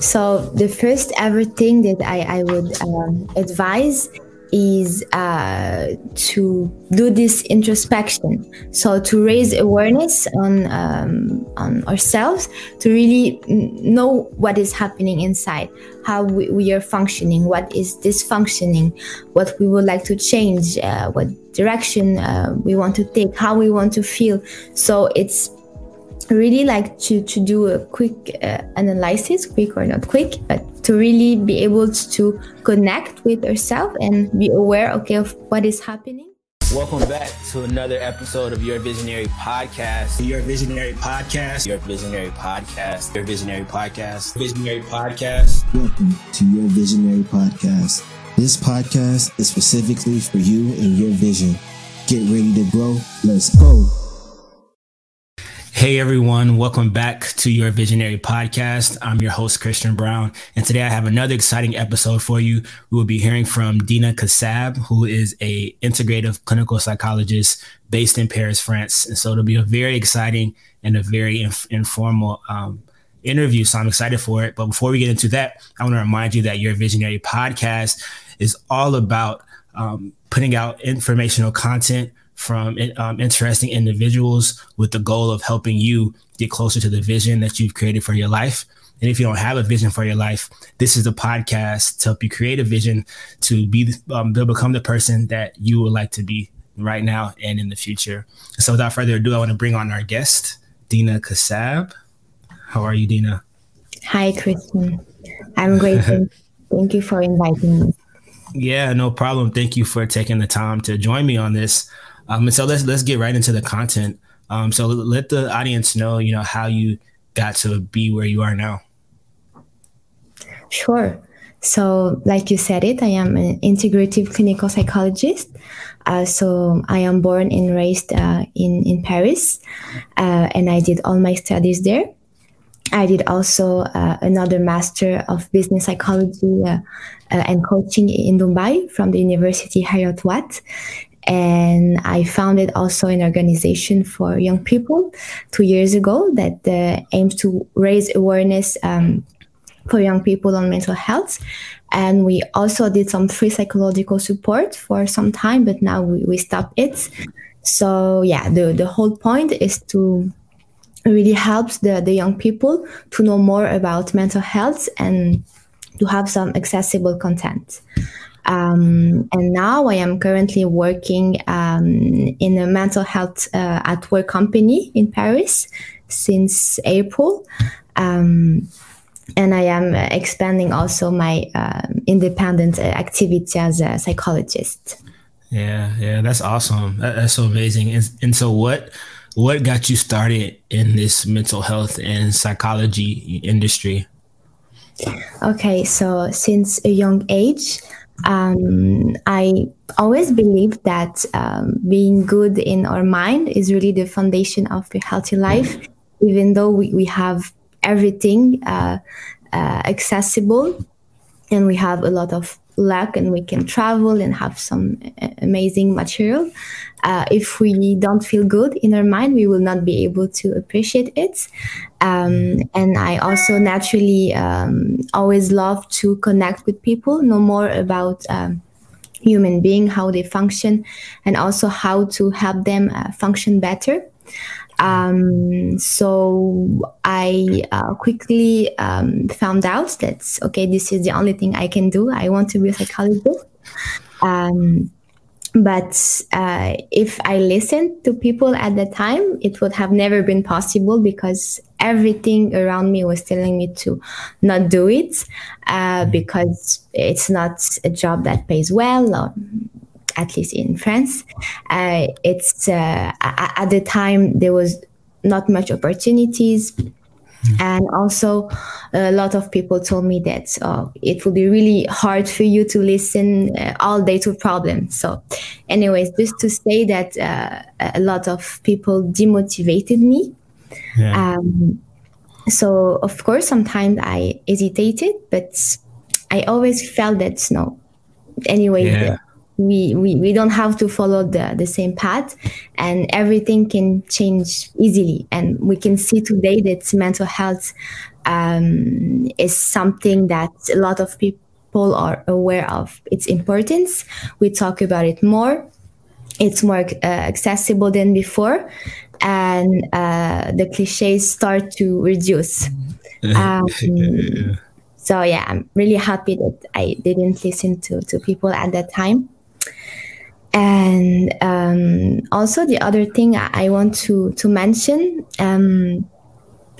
So the first ever thing that I, I would um, advise is uh, to do this introspection. So to raise awareness on um, on ourselves, to really know what is happening inside, how we, we are functioning, what is dysfunctioning, what we would like to change, uh, what direction uh, we want to take, how we want to feel. So it's really like to to do a quick uh, analysis quick or not quick but to really be able to connect with yourself and be aware okay of what is happening Welcome back to another episode of Your Visionary Podcast. Your Visionary Podcast. Your Visionary Podcast. Your Visionary Podcast. Visionary Podcast. Welcome to Your Visionary Podcast. This podcast is specifically for you and your vision. Get ready to grow. Let's go. Hey everyone, welcome back to your Visionary Podcast. I'm your host, Christian Brown, and today I have another exciting episode for you. We will be hearing from Dina Kassab, who is a integrative clinical psychologist based in Paris, France. And so it'll be a very exciting and a very inf- informal um, interview. So I'm excited for it. But before we get into that, I want to remind you that your Visionary Podcast is all about um, putting out informational content from um, interesting individuals with the goal of helping you get closer to the vision that you've created for your life. And if you don't have a vision for your life, this is the podcast to help you create a vision to be um, to become the person that you would like to be right now and in the future. So without further ado, I want to bring on our guest, Dina Kassab. How are you, Dina? Hi, Christian. I'm great. Thank you for inviting me. Yeah, no problem. Thank you for taking the time to join me on this. Um, and so let's let's get right into the content. Um, so let the audience know, you know, how you got to be where you are now. Sure. So, like you said it, I am an integrative clinical psychologist. Uh, so, I am born and raised uh, in in Paris, uh, and I did all my studies there. I did also uh, another master of business psychology uh, uh, and coaching in Dubai from the University Heriot Watt, and I founded also an organization for young people two years ago that uh, aims to raise awareness um, for young people on mental health. And we also did some free psychological support for some time, but now we, we stopped it. So yeah, the, the whole point is to really help the, the young people to know more about mental health and to have some accessible content. Um, and now I am currently working um, in a mental health uh, at work company in Paris since April. Um, and I am expanding also my uh, independent activity as a psychologist. Yeah, yeah, that's awesome. That, that's so amazing. And, and so, what what got you started in this mental health and psychology industry? Okay, so since a young age, um, I always believe that um, being good in our mind is really the foundation of a healthy life, even though we, we have everything uh, uh, accessible and we have a lot of luck and we can travel and have some uh, amazing material. Uh, if we don't feel good in our mind, we will not be able to appreciate it. Um, and I also naturally um, always love to connect with people, know more about. Um, human being how they function and also how to help them uh, function better um, so I uh, quickly um, found out that okay, this is the only thing I can do. I want to be a psychologist. Um, but uh, if I listened to people at the time, it would have never been possible because everything around me was telling me to not do it uh, because it's not a job that pays well or at least in France. Uh, it's uh, at the time there was not much opportunities. And also, a lot of people told me that uh, it will be really hard for you to listen uh, all day to problems. So, anyways, just to say that uh, a lot of people demotivated me. Yeah. Um, so, of course, sometimes I hesitated, but I always felt that no. Anyway, yeah we, we, we don't have to follow the, the same path and everything can change easily and we can see today that mental health um, is something that a lot of people are aware of its importance. We talk about it more. It's more uh, accessible than before, and uh, the cliches start to reduce. Um, so yeah, I'm really happy that I didn't listen to to people at that time. And um, also the other thing I want to to mention um,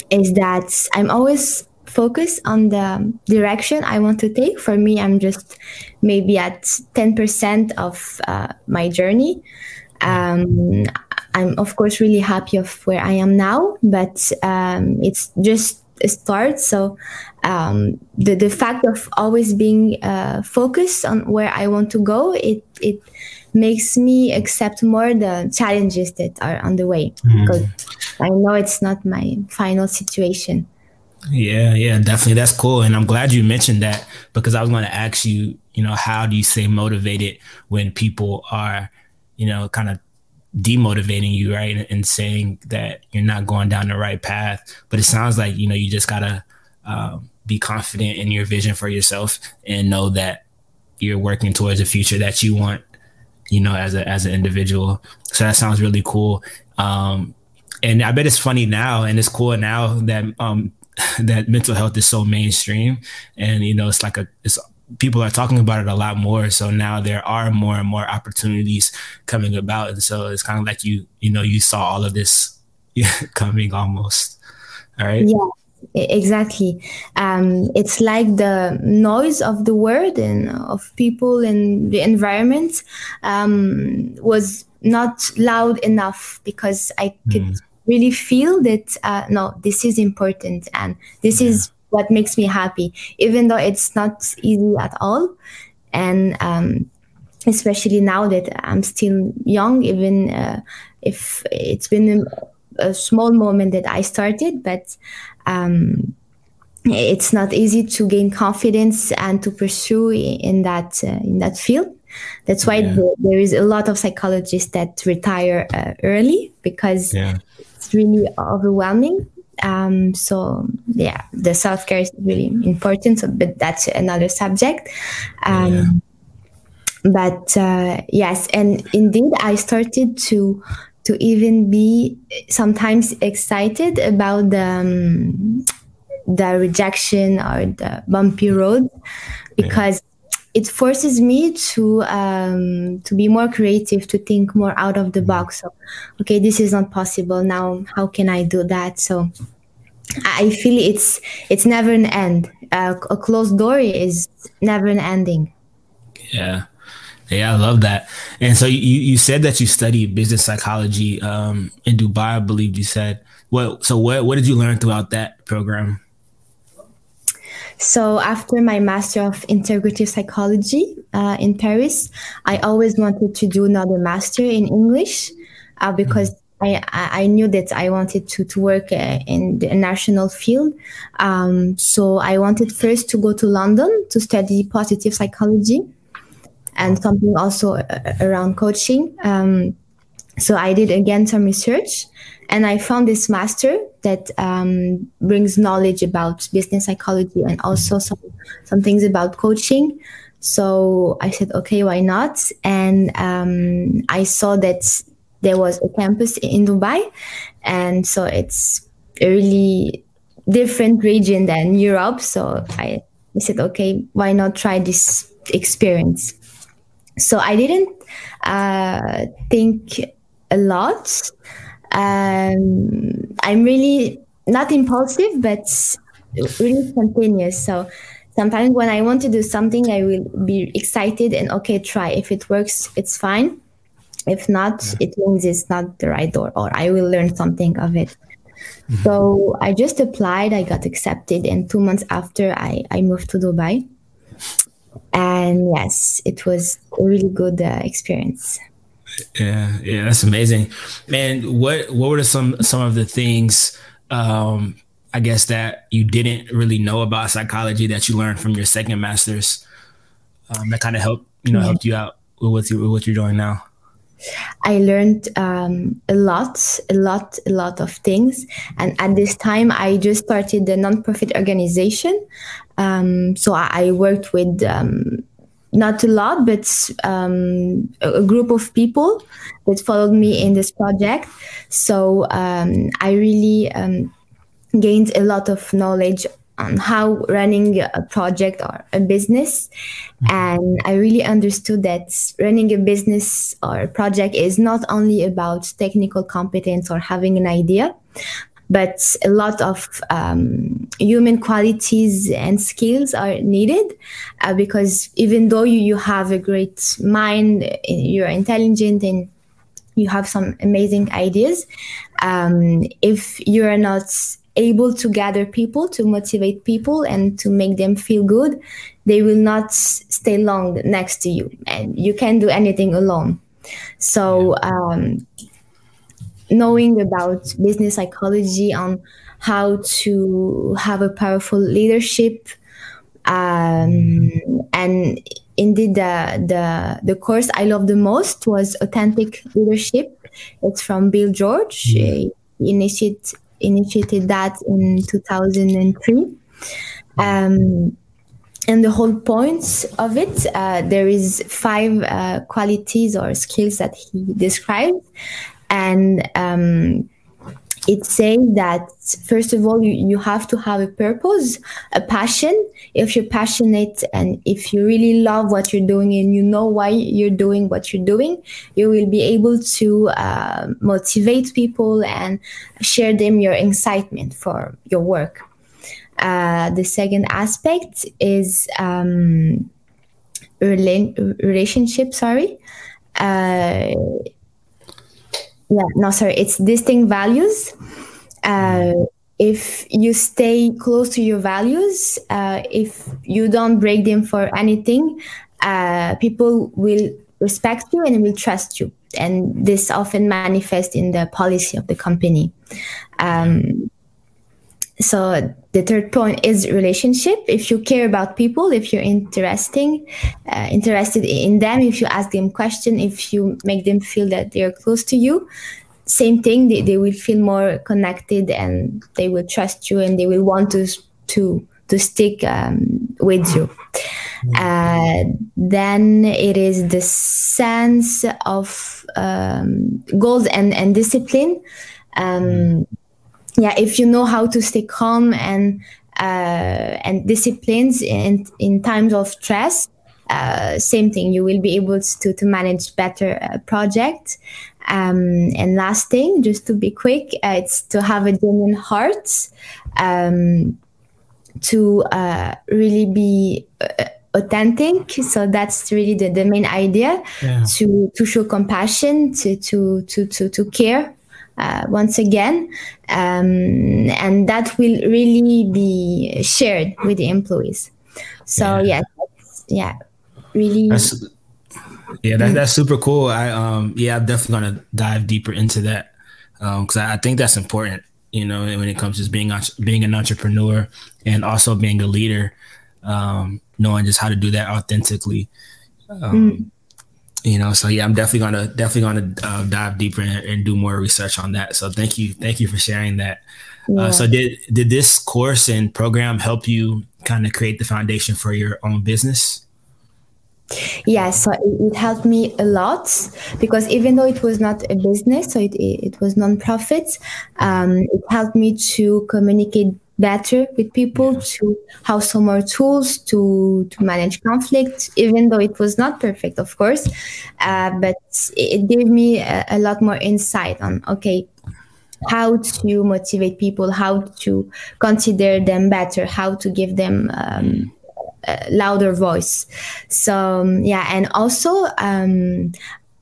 is that I'm always focused on the direction I want to take. For me, I'm just maybe at 10% of uh, my journey. Um, I'm of course really happy of where I am now, but um, it's just start. So um, the the fact of always being uh, focused on where I want to go, it it makes me accept more the challenges that are on the way mm. because I know it's not my final situation. Yeah, yeah, definitely. That's cool. And I'm glad you mentioned that because I was going to ask you, you know, how do you stay motivated when people are, you know, kind of demotivating you, right? And saying that you're not going down the right path. But it sounds like, you know, you just got to um, be confident in your vision for yourself and know that you're working towards a future that you want you know, as a as an individual. So that sounds really cool. Um, and I bet it's funny now, and it's cool now that um, that mental health is so mainstream, and you know, it's like a it's people are talking about it a lot more. So now there are more and more opportunities coming about, and so it's kind of like you you know you saw all of this coming almost. All right. Yeah exactly um, it's like the noise of the world and of people and the environment um, was not loud enough because i could mm. really feel that uh, no this is important and this yeah. is what makes me happy even though it's not easy at all and um, especially now that i'm still young even uh, if it's been a, a small moment that i started but um, it's not easy to gain confidence and to pursue in that uh, in that field. That's why yeah. the, there is a lot of psychologists that retire uh, early because yeah. it's really overwhelming. Um, so yeah, the self care is really important. So, but that's another subject. Um, yeah. But uh, yes, and indeed, I started to to even be sometimes excited about the um, the rejection or the bumpy road because. It forces me to um, to be more creative to think more out of the mm-hmm. box so okay this is not possible now how can i do that so i feel it's it's never an end uh, a closed door is never an ending yeah yeah, I love that. And so you, you said that you studied business psychology um, in Dubai, I believe you said. What so what what did you learn throughout that program? So after my master of integrative psychology uh, in Paris, I always wanted to do another master in English uh, because mm-hmm. I, I knew that I wanted to, to work uh, in the national field. Um, so I wanted first to go to London to study positive psychology and something also uh, around coaching. Um, so I did again some research and I found this master that um, brings knowledge about business psychology and also some, some things about coaching. So I said, okay, why not? And um, I saw that there was a campus in Dubai. And so it's a really different region than Europe. So I, I said, okay, why not try this experience? so I didn't uh, think a lot. Um, I'm really not impulsive, but really spontaneous. So sometimes when I want to do something, I will be excited and okay, try. If it works, it's fine. If not, it means it's not the right door, or I will learn something of it. Mm-hmm. So I just applied, I got accepted, and two months after, I, I moved to Dubai and yes it was a really good uh, experience yeah yeah that's amazing man what what were some some of the things um i guess that you didn't really know about psychology that you learned from your second master's um, that kind of helped you know helped you out with what, you, with what you're doing now I learned um, a lot, a lot, a lot of things. And at this time, I just started a nonprofit organization. Um, so I, I, worked with um, not a lot, but um, a group of people that followed me in this project. So um, I really um, gained a lot of knowledge on how running a project or a business. And I really understood that running a business or a project is not only about technical competence or having an idea, but a lot of um, human qualities and skills are needed uh, because even though you, you have a great mind, you're intelligent and you have some amazing ideas, um, if you're not able to gather people, to motivate people, and to make them feel good, they will not stay long next to you. And you can't do anything alone. So, um, knowing about business psychology on how to have a powerful leadership um, and indeed the, the the course i love the most was authentic leadership. It's from bill george. He initiated initiated that in 2003 um, and the whole point of it uh, there is five uh, qualities or skills that he describes and um, it says that first of all you, you have to have a purpose a passion. If you're passionate and if you really love what you're doing and you know why you're doing what you're doing you will be able to uh, motivate people and share them your excitement for your work. Uh, the second aspect is um, rela- relationship sorry. Uh, yeah no sorry it's distinct values. Uh, if you stay close to your values uh, if you don't break them for anything uh, people will respect you and will trust you. And this often manifests in the policy of the company. Um, so the third point is relationship. If you care about people if you're interesting uh, interested in them if you ask them question if you make them feel that they're close to you same thing. They, they will feel more connected and they will trust you and they will want to to to stick um, with you. Uh, then it is the sense of um, goals and and discipline. Um, yeah, if you know how to stay calm and uh, and disciplines in in times of stress, uh, same thing. You will be able to to manage better uh, project. Um, and last thing, just to be quick, uh, it's to have a genuine heart, um, to uh, really be uh, authentic. So that's really the, the main idea yeah. to to show compassion, to to to to, to care uh, once again, um, and that will really be shared with the employees. So yeah, yeah, really. That's, yeah, that, that's super cool. I um yeah, I'm definitely gonna dive deeper into that because um, I, I think that's important. You know, when it comes to being being an entrepreneur and also being a leader, um, knowing just how to do that authentically. Um, mm you know so yeah i'm definitely gonna definitely gonna uh, dive deeper and, and, do more research on that. So thank you thank you for sharing that. Uh, yeah. uh, so did did this course and program help you kind of create the foundation for your own business? Yeah so it, it, helped me a lot because even though it was not a business so it, it, was non-profit um, it helped me to communicate better with people yeah. to have some more tools to to manage conflict even though it was not perfect of course uh, but it gave me a, a, lot more insight on okay how to motivate people how to consider them better how to give them um, a louder voice so um, yeah and also um,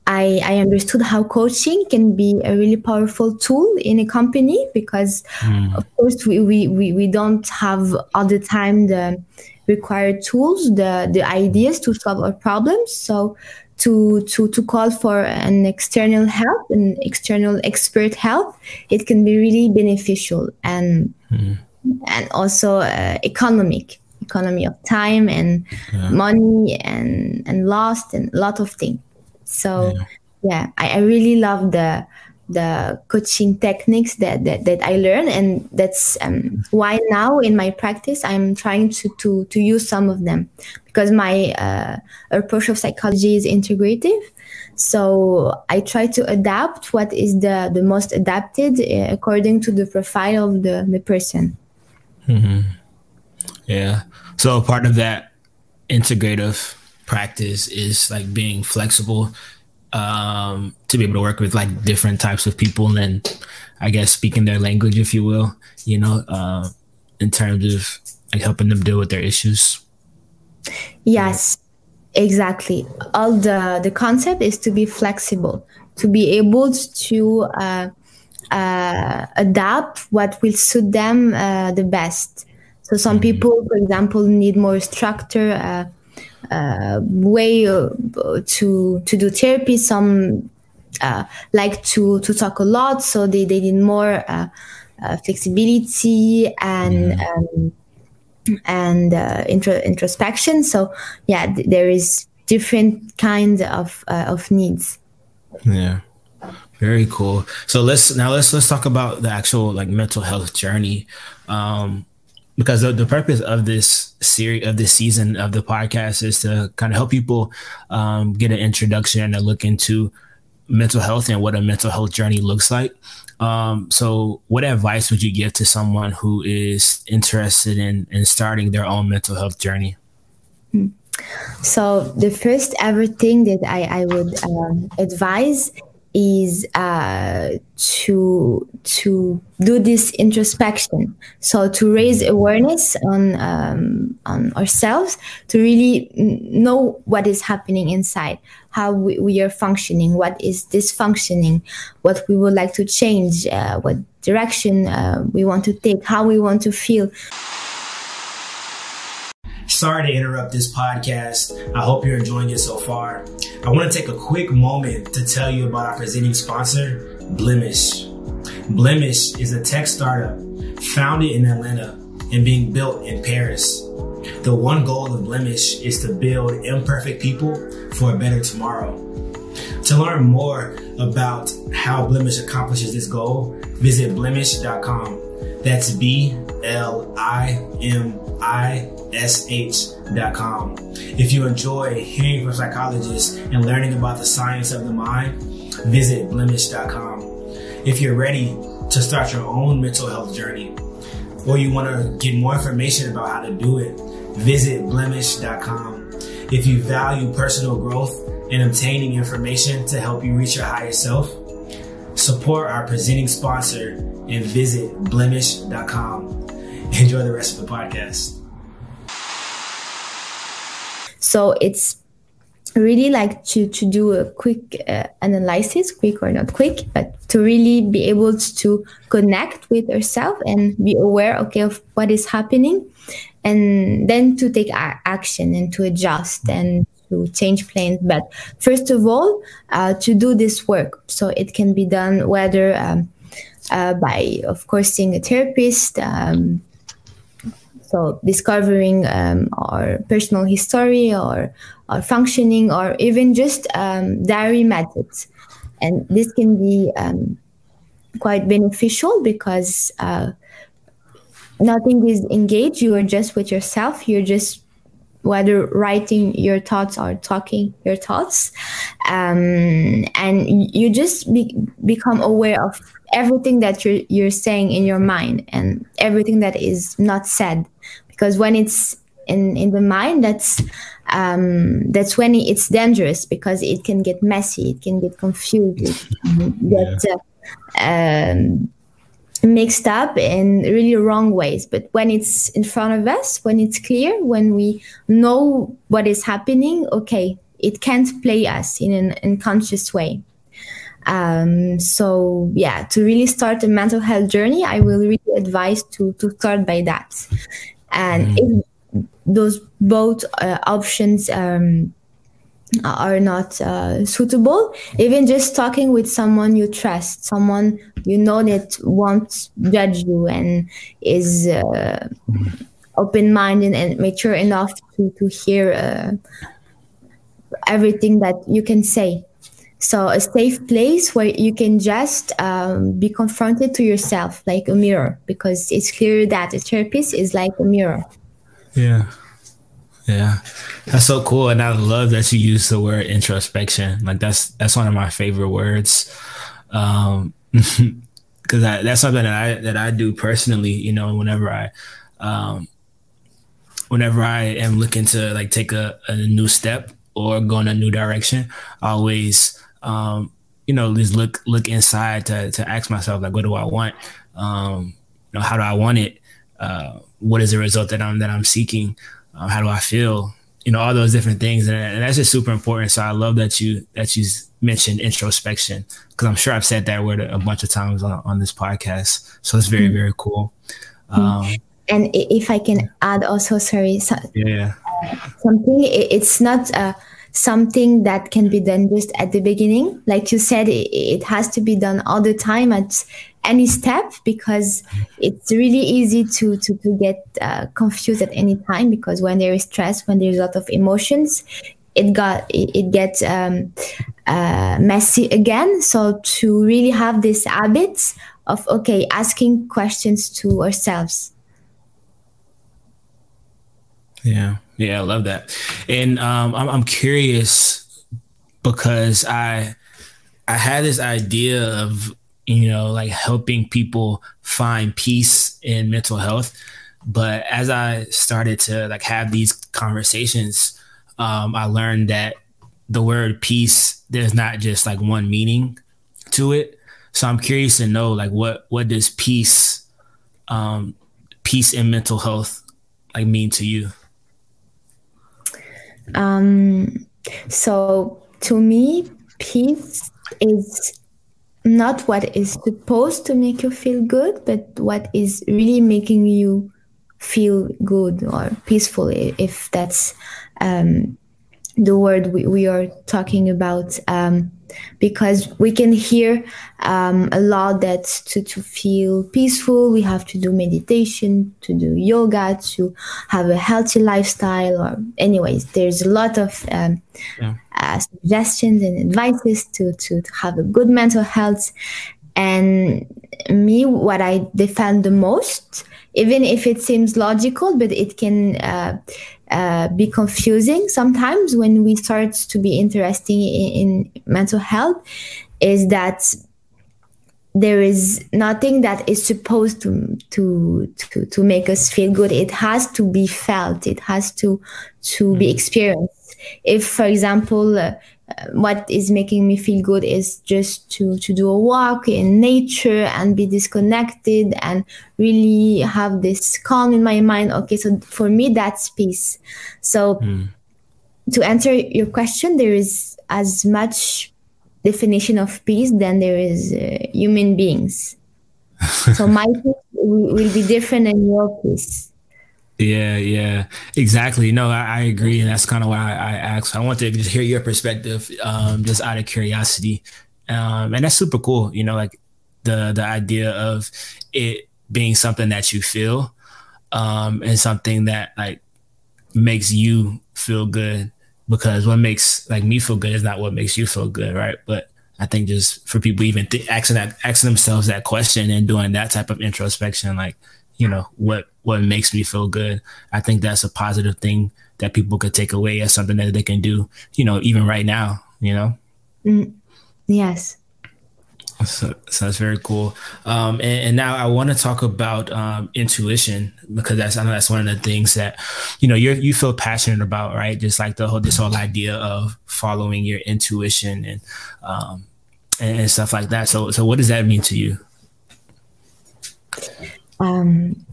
I, I understood how coaching can be a really powerful tool in a company because mm. of course we, we, we, we don't have all the time the required tools the, the ideas to solve our problems so to, to, to call for an external help an external expert help it can be really beneficial and mm. and also uh, economic economy of time and yeah. money and and lost and a lot of things so yeah. yeah, I, I really love the the coaching techniques that, that, that I learned. And that's um, why now in my practice, I'm trying to, to, to use some of them because my uh, approach of psychology is integrative. So I try to adapt what is the, the most adapted uh, according to the profile of the, the person. Mm-hmm. Yeah. So part of that integrative practice is like being flexible um, to be able to work with like different types of people and then I guess speaking their language, if you will, you know, uh, in terms of like helping them deal with their issues. Yes, exactly. All the the concept is to be flexible, to be able to uh, uh, adapt what will suit them uh, the best. So some mm-hmm. people, for example, need more structure uh, way uh, to to do therapy. Some uh, like to to talk a lot, so they they need more uh, uh, flexibility and mm. um, and uh, intro, introspection. So yeah, th- there is different kinds of of needs. Yeah. Very cool. So let's now let's let's talk about the actual like mental health journey. Um, because the, the purpose of this series of this season of the podcast is to kind of help people um, get an introduction and a look into mental health and what a mental health journey looks like. Um, so, what advice would you give to someone who is interested in in starting their own mental health journey? So, the first ever thing that I, I would um, advise is uh, to to do this introspection. So to raise awareness on um, on ourselves, to really know what is happening inside, how we, we are functioning, what is dysfunctioning, what we would like to change, uh, what direction uh, we want to take, how we want to feel. Sorry to interrupt this podcast. I hope you're enjoying it so far. I want to take a quick moment to tell you about our presenting sponsor, Blimish. Blimish is a tech startup founded in Atlanta and being built in Paris. The one goal of Blimish is to build imperfect people for a better tomorrow. To learn more about how Blimish accomplishes this goal, visit blimish.com. That's B L I M I S H.com. If you enjoy hearing from psychologists and learning about the science of the mind, visit blimish.com. If you're ready to start your own mental health journey, or you want to get more information about how to do it, visit blimish.com. If you value personal growth and obtaining information to help you reach your higher self, support our presenting sponsor and visit blimish.com. Enjoy the rest of the podcast. So it's really like to to do a quick uh, analysis quick or not quick but to really be able to connect with yourself and be aware okay of what is happening and then to take action and to adjust and to change plans but first of all uh, to do this work so it can be done whether um, uh, by of course seeing a therapist um, so discovering um, our personal history or our functioning or even just um, diary methods. And this can be um, quite beneficial because uh, nothing is engaged. You are just with yourself. You're just whether writing your thoughts or talking your thoughts. Um, and you just be, become aware of everything that you're, you're saying in your mind and everything that is not said. Because when it's in, in the mind, that's um, that's when it's dangerous because it can get messy, it can get confused, get uh, um, mixed up in really wrong ways. But when it's in front of us, when it's clear, when we know what is happening, okay, it can't play us in an unconscious way. Um, so yeah, to really start a mental health journey, I will really advise to to start by that. And mm. if those both uh, options um, are not uh, suitable even just talking with someone you trust someone you know that won't judge you and is uh, open-minded and mature enough to, to hear uh, everything that you can say so a safe place where you can just um, be confronted to yourself like a mirror because it's clear that a therapist is like a mirror. Yeah. Yeah. That's so cool and i love that you use the word introspection. Like that's that's one of my favorite words. Um because that's something that i that i do personally you know whenever i um whenever i am looking to like take a, a new step or go in a new direction I always um, you know, just look look inside to to ask myself like, what do I want? Um, you know, how do I want it? Uh, what is the result that I'm that I'm seeking? Uh, how do I feel? You know, all those different things, and, and, that's just super important. So I love that you that you mentioned introspection because I'm sure I've said that word a bunch of times on, on this podcast. So it's very mm-hmm. very cool. Um, and if I can add also, sorry, so, yeah, something. It's not. Uh, something that can be done just at the beginning. Like you said, it, it has to be done all the time at any step because it's really easy to to, to get uh, confused at any time because when there is stress, when there's a lot of emotions, it got it, gets um, uh, messy again. So to really have this habit of okay, asking questions to ourselves. Yeah. Yeah, I love that. And um, I'm, I'm curious because I I had this idea of you know like helping people find peace in mental health, but as I started to like have these conversations, um, I learned that the word peace there's not just like one meaning to it. So I'm curious to know like what what does peace um, peace in mental health like mean to you? Um, so to me, peace is not what is supposed to make you feel good, but what is really making you feel good or peaceful, if that's um, the word we, we are talking about. Um, because we can hear um, a lot that to, to feel peaceful we have to do meditation to do yoga to have a healthy lifestyle or anyways there's a lot of um, yeah. uh, suggestions and advices to, to, to have a good mental health and me what i defend the most even if it seems logical but it can uh, uh, be confusing sometimes when we start to be interested in, in mental health is that there is nothing that is supposed to, to to to make us feel good. It has to be felt. It has to to be mm-hmm. experienced. If for example uh, what is making me feel good is just to to do a walk in nature and be disconnected and really have this calm in my mind. Okay so for me that's peace. So mm. to answer your question there is as much definition of peace than there is uh, human beings. So my peace will be different than your peace yeah, yeah, exactly. No, I, I agree, and that's kind of why I, I asked. I want to just hear your perspective, um, just out of curiosity, um, and that's super cool. You know, like the the idea of it being something that you feel, um, and something that like makes you feel good. Because what makes like me feel good is not what makes you feel good, right? But I think just for people even th- asking that asking themselves that question and doing that type of introspection, like you know what what makes me feel good. I think that's a positive thing that people could take away as something that they can do you know even right now you know? Mm, yes. So, so, that's very cool. Um, and, and, now i want to talk about um, intuition because that's i know that's one of the things that you know you you feel passionate about right? Just like the whole this whole idea of following your intuition and um, and, and stuff like that. So so what does that mean to you? Um,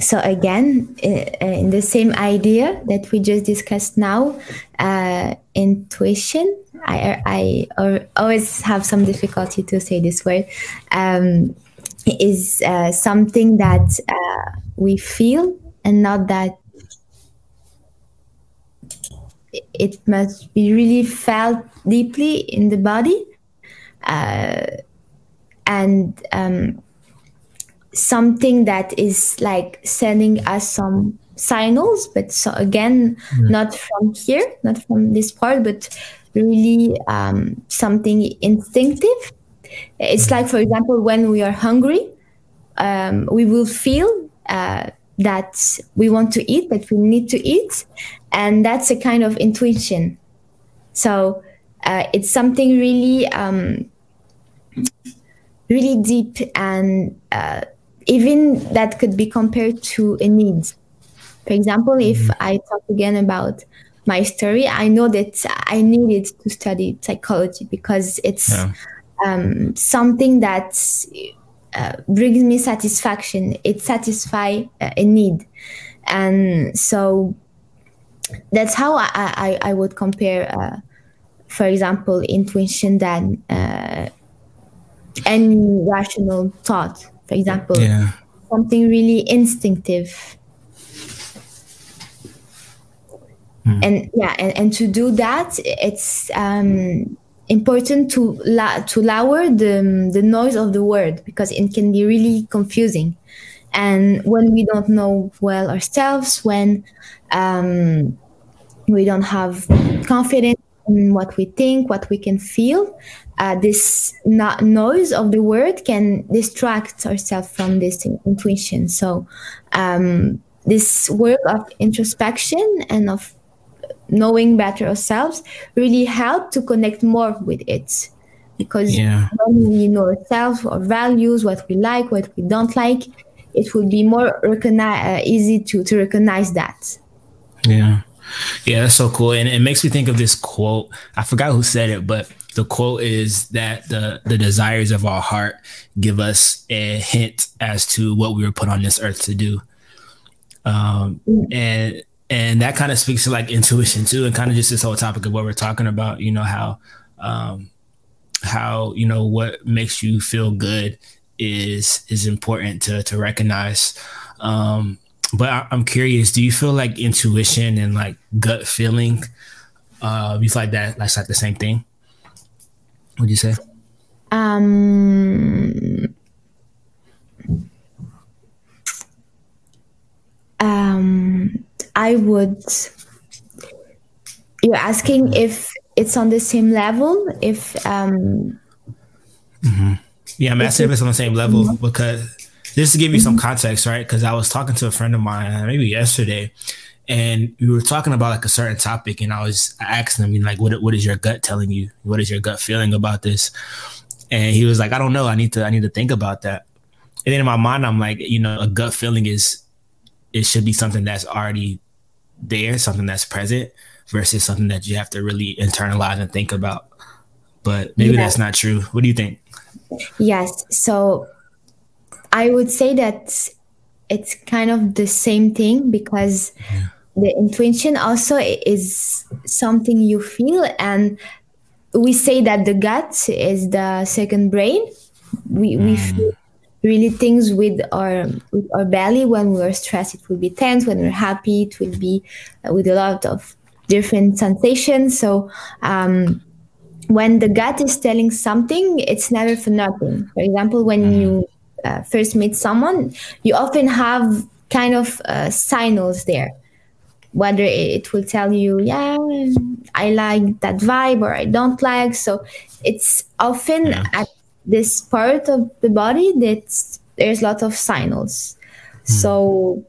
so again, in the same idea that we just discussed now, uh, intuition. I, I always have some difficulty to say this word. Um, is uh, something that uh, we feel and not that it must be really felt deeply in the body. Uh, and um, something that is like sending us some signals but so again mm. not from here not from this part but really um, something instinctive. It's like, for example, when we are hungry, um, we will feel uh, that we want to eat, that we need to eat, and that's a kind of intuition. So uh, it's something really, um, really deep, and uh, even that could be compared to a need. For example, if mm-hmm. I talk again about my story, I know that I needed to study psychology because it's yeah. um, something that uh, brings me satisfaction. It satisfies uh, a need, and so that's how I, I, I would compare, uh, for example, intuition than uh, any rational thought. For example, yeah. something really instinctive. Mm. And yeah, and, and to do that, it's um, important to la- to lower the the noise of the word because it can be really confusing and when we don't know well ourselves when um, we don't have confidence what we think what we can feel. Uh, this no- noise of the word can distract ourselves from this intuition. So um, this work of introspection and of knowing better ourselves really help to connect more with it. Because yeah. when we know ourselves our values what we like what we don't like it will be more recognize, uh, easy to to recognize that. Yeah yeah that's so cool. And it makes me think of this quote. I forgot who said it but the quote is that the the desires of our heart give us a hint as to what we were put on this earth to do. Um, and and that kind of speaks to like intuition too and kind of just this whole topic of what we're talking about you know how um how you know what makes you feel good is is important to to recognize. Um but I, am curious do you feel like intuition and like gut feeling uh you feel like that that's like the same thing What would you say um um I would. You're asking if it's on the same level. If um. Mm-hmm. Yeah, I'm asking if it's on the same level because just to give you some context, right? Because I was talking to a friend of mine uh, maybe yesterday, and we were talking about like a certain topic, and I was asking him, like, what what is your gut telling you? What is your gut feeling about this? And he was like, I don't know. I need to I need to think about that. And then in my mind, I'm like, you know, a gut feeling is it should be something that's already there, something that's present versus something that you have to really internalize and think about. But maybe that's not true. What do you think? Yes. So I would say that it's kind of the same thing because yeah. the intuition also is something you feel and we say that the gut is the second brain. We, mm. we feel really things with our with our belly when we're stressed it will be tense when we're happy it will be with a lot of different sensations so um, when the gut is telling something it's never for nothing for example when mm-hmm. you uh, first meet someone you often have kind of uh, signals there whether it will tell you yeah i like that vibe or i don't like so it's often yeah. at this part of the body that there's a lot of signals. Mm. So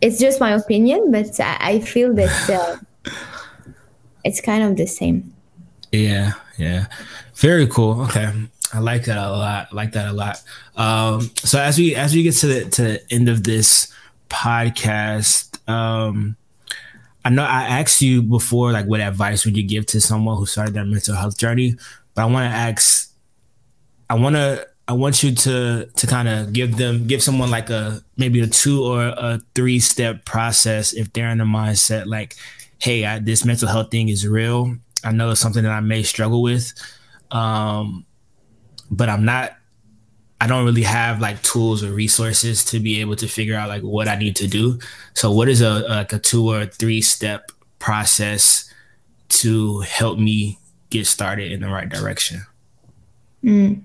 it's just my opinion, but I, feel that uh, it's kind of the same. Yeah, yeah, very cool. Okay, I like that a lot. I like that a lot. Um, so as we as we get to the to the end of this podcast, um, I know I asked you before, like, what advice would you give to someone who started their mental health journey? But I want to ask I want to I want you to to kind of give them give someone like a maybe a two or a three step process if they're in the mindset like, hey, I, this mental health thing is real. I know it's something that I may struggle with, um, but I'm not. I don't really have like tools or resources to be able to figure out like what I need to do. So, what is a like a two or three step process to help me get started in the right direction? Mm.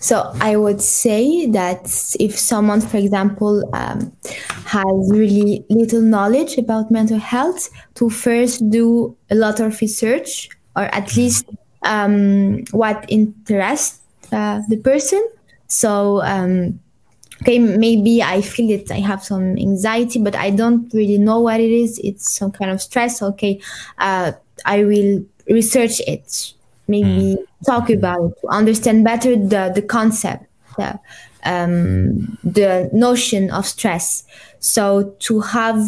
So I would say that if someone, for example, um, has really little knowledge about mental health, to first do a lot of research or at least um, what interests uh, the person. So, um, okay, maybe I feel that I have some anxiety, but I don't really know what it is. It's some kind of stress. Okay, uh, I will research it, maybe mm. talk about it to understand better the, the concept, the, um, the notion of stress. So, to have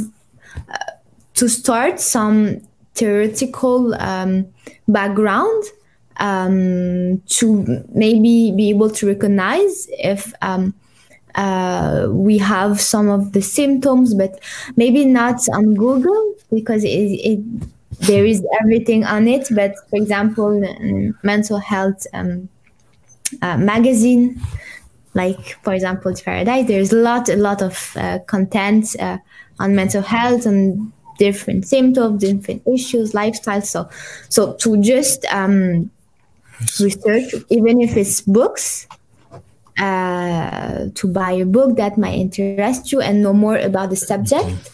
uh, to start some theoretical um, background um, to maybe be able to recognize if um, uh, we have some of the symptoms, but maybe not on Google because it, it there is everything on it. But for example, mental health um, uh, magazine, like for example, Paradise, there's a lot, a lot of uh, content uh, on mental health and different symptoms, different issues, lifestyle. So, so to just um, research, even if it's books, uh, to buy a book that might interest you and know more about the subject.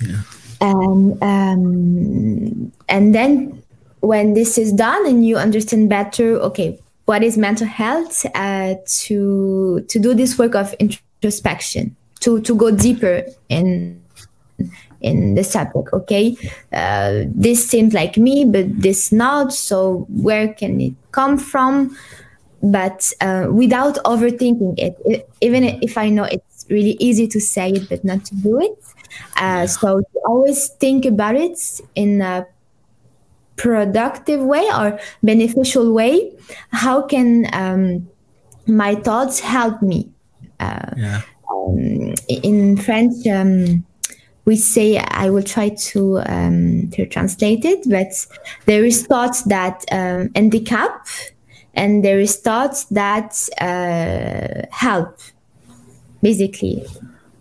Yeah. And um, and then when this is done and you understand better, okay, what is mental health? Uh, to to do this work of introspection, to to go deeper in in the subject okay? Uh, this seems like me but this not so where can it come from? But uh, without overthinking it, it, even if i know it's really easy to say it but not to do it uh, so always think about it in a productive way or beneficial way how can um, my thoughts help me? Uh, yeah. um, in french um, we say I will try to um, to translate it, but there is thoughts that um, handicap, and there is thoughts that uh, help. Basically,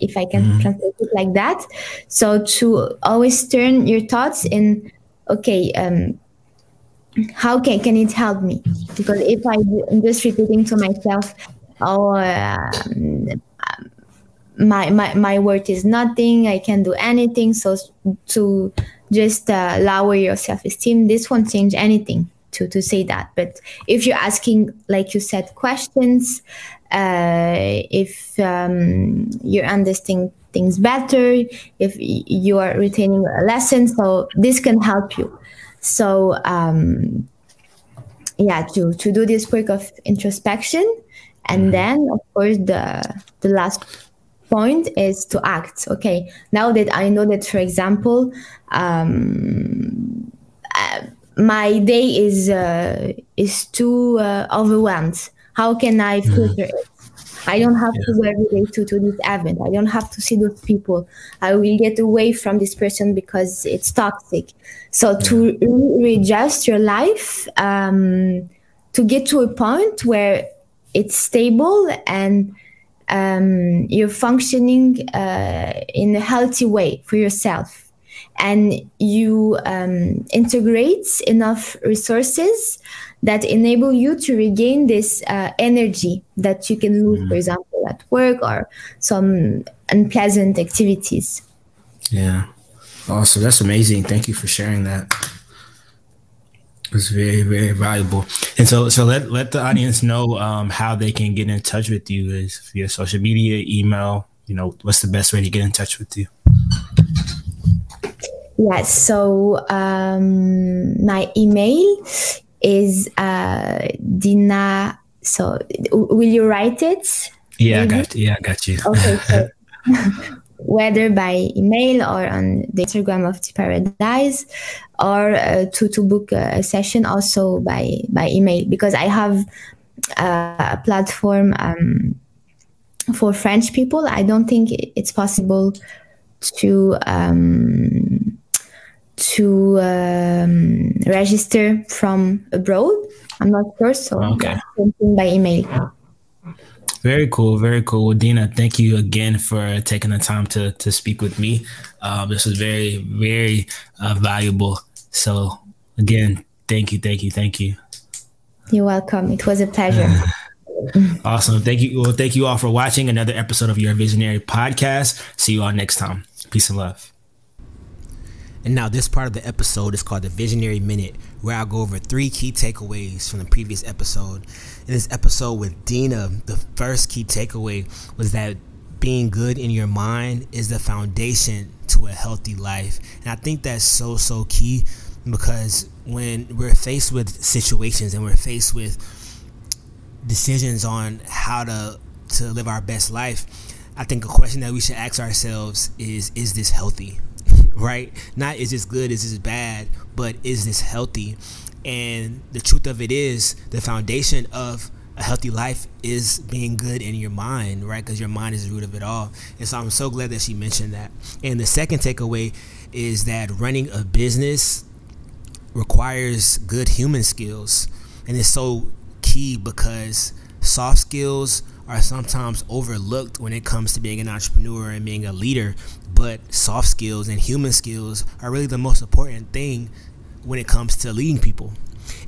if I can mm-hmm. translate it like that. So to always turn your thoughts in, okay, um, how can can it help me? Because if I, am just repeating to myself, oh. Um, my, my my worth is nothing i can do anything so to just uh, lower your self-esteem this won't change anything to to say that but if you're asking like you said questions uh, if um, you're understanding things better if you are retaining a lesson so this can help you so um, yeah to to do this work of introspection and mm-hmm. then of course the the last point is to act okay? Now that i know that for example um, uh, my day is uh, is too uh, overwhelmed how can i mm-hmm. filter it? I don't have yeah. to go every day to, to this event. I don't have to see those people. I will get away from this person because it's toxic. So to readjust your life um, to get to a point where it's stable and um, you're functioning uh, in a healthy way for yourself and you um, integrate enough resources that enable you to regain this uh, energy that you can lose, mm. for example, at work or some unpleasant activities. Yeah. Awesome. That's amazing. Thank you for sharing that. It's very, very valuable. And so, so let let the audience know um, how they can get in touch with you is via social media, email. You know, what's the best way to get in touch with you? Yes. So um, my email is uh, Dina. So will you write it? Yeah, Maybe? I got. Yeah, I got you. Okay. So whether by email or on the Instagram of the Paradise, or uh, to to book a, session also by by email because I have uh, a platform um, for French people. I don't think it's possible to um, to um, register from abroad. I'm not sure, so okay. by email. Very cool, very cool. Well, Dina, thank you again for taking the time to to speak with me. Um, this was very, very uh, valuable. So again, thank you, thank you, thank you. You're welcome. It was a pleasure. awesome. Thank you. Well, thank you all for watching another episode of your Visionary Podcast. See you all next time. Peace and love. And now, this part of the episode is called the Visionary Minute, where I'll go over three key takeaways from the previous episode. In this episode with Dina, the first key takeaway was that being good in your mind is the foundation to a healthy life. And I think that's so, so key because when we're faced with situations and we're faced with decisions on how to to live our best life, I think a question that we should ask ourselves is is this healthy? Right? Not is this good, is this bad, but is this healthy? And the truth of it is the foundation of a healthy life is being good in your mind, right? Because your mind is the root of it all. And so I'm so glad that she mentioned that. And the second takeaway is that running a business requires good human skills. And it's so key because soft skills are sometimes overlooked when it comes to being an entrepreneur and being a leader. But soft skills and human skills are really the most important thing when it comes to leading people.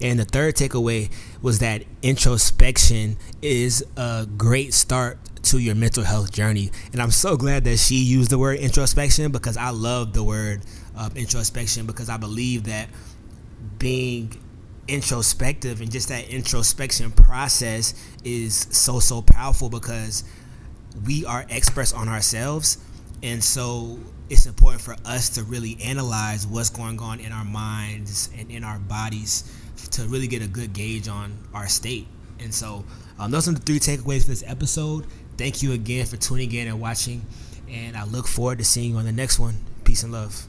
And the third takeaway was that introspection is a great start to your mental health journey. And I'm so glad that she used the word introspection because I love the word uh, introspection because I believe that being introspective and just that introspection process is so so powerful because we are experts on ourselves. And so it's important for us to really analyze what's going on in our minds and in our bodies to really get a good gauge on our state. And so um, those are the three takeaways for this episode. Thank you again for tuning in and watching. And i look forward to seeing you on the next one. Peace and love